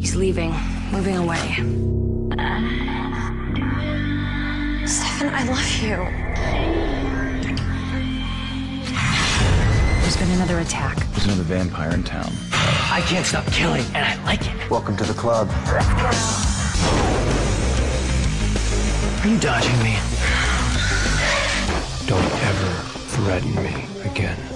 He's leaving, moving away. Stefan, I love you. There's been another attack. There's another vampire in town. I can't stop killing, and I like it. Welcome to the club. Are you dodging me? Don't ever threaten me again.